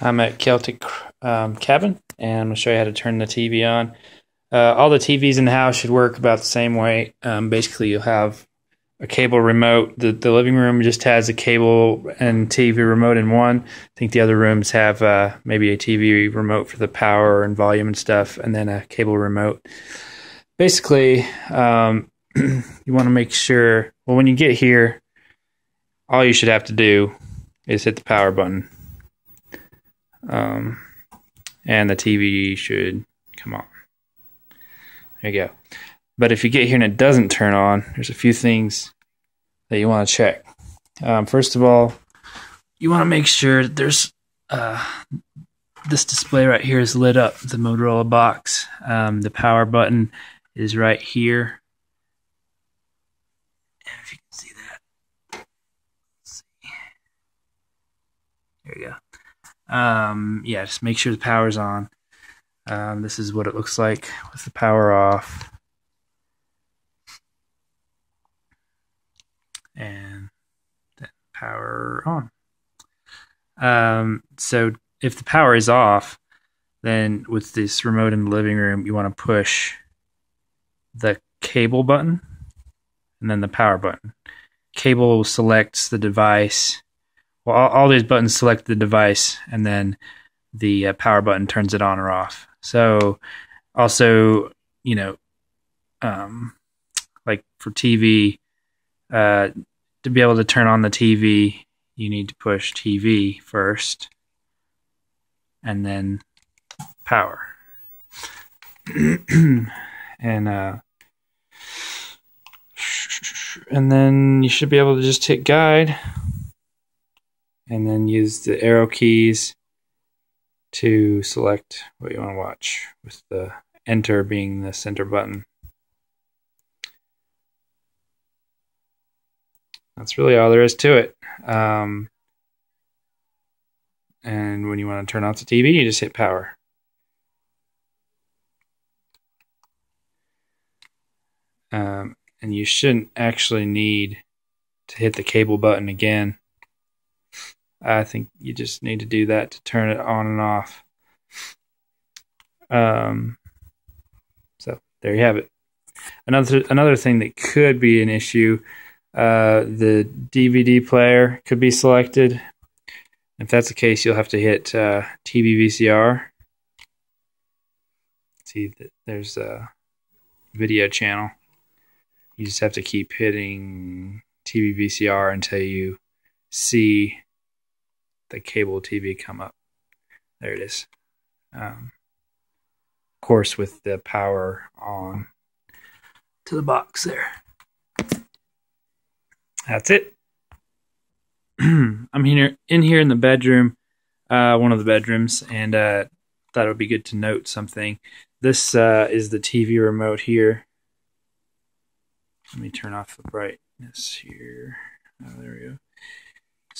I'm at Celtic um, Cabin, and I'm going to show you how to turn the TV on. Uh, all the TVs in the house should work about the same way. Um, basically, you'll have a cable remote. The, the living room just has a cable and TV remote in one. I think the other rooms have uh, maybe a TV remote for the power and volume and stuff, and then a cable remote. Basically, um, you want to make sure, well, when you get here, all you should have to do is hit the power button. Um, and the TV should come on. There you go. But if you get here and it doesn't turn on, there's a few things that you want to check. Um, first of all, you want to make sure that there's uh, this display right here is lit up, the Motorola box. Um, the power button is right here. And if you can see that, see. there you go. Um, yeah, just make sure the power's on. Um, this is what it looks like with the power off. And then power on. Um, so if the power is off, then with this remote in the living room, you want to push the cable button and then the power button. Cable selects the device. Well, all, all these buttons select the device, and then the uh, power button turns it on or off. So, also, you know, um, like for TV, uh, to be able to turn on the TV, you need to push TV first, and then power. and uh, and then you should be able to just hit guide and then use the arrow keys to select what you want to watch with the enter being the center button. That's really all there is to it. Um, and when you want to turn off the TV, you just hit power. Um, and you shouldn't actually need to hit the cable button again. I think you just need to do that to turn it on and off. Um, so there you have it. Another another thing that could be an issue, uh, the DVD player could be selected. If that's the case, you'll have to hit uh, TV VCR. See, there's a video channel. You just have to keep hitting TV VCR until you see the cable TV come up. There it is. Um, of course, with the power on to the box there. That's it. I'm here in here in the bedroom, uh, one of the bedrooms, and uh, thought it would be good to note something. This uh, is the TV remote here. Let me turn off the brightness here. Oh, there we go.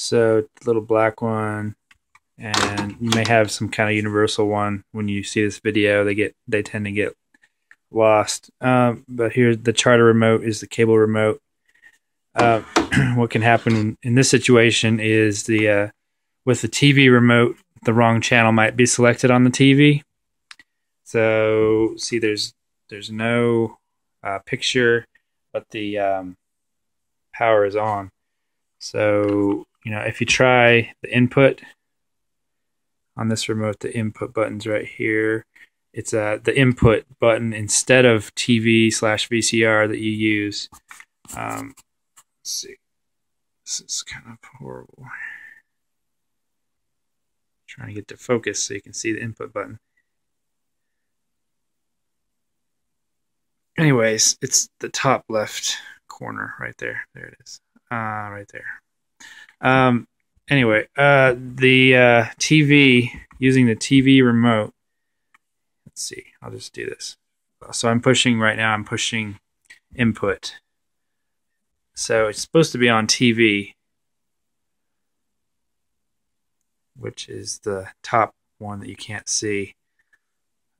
So little black one, and you may have some kind of universal one. When you see this video, they get they tend to get lost. Um, but here, the charter remote is the cable remote. Uh, what can happen in this situation is the uh, with the TV remote, the wrong channel might be selected on the TV. So see, there's there's no uh, picture but the um, power is on. So, you know, if you try the input on this remote, the input button's right here. It's uh, the input button instead of TV slash VCR that you use. Um, let's see. This is kind of horrible. trying to get to focus so you can see the input button. anyways, it's the top left corner right there. There it is. Uh, right there. Um, anyway, uh, the uh, TV using the TV remote. Let's see. I'll just do this. So I'm pushing right now. I'm pushing input. So it's supposed to be on TV, which is the top one that you can't see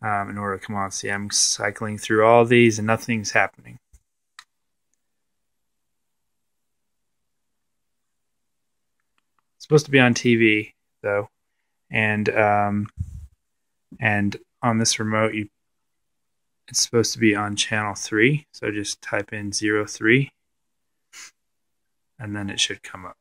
um, in order to come on. See, I'm cycling through all these and nothing's happening. Supposed to be on TV, though. and um, and on this remote you it's supposed to be on channel 3 so just type in 03 and then it should come up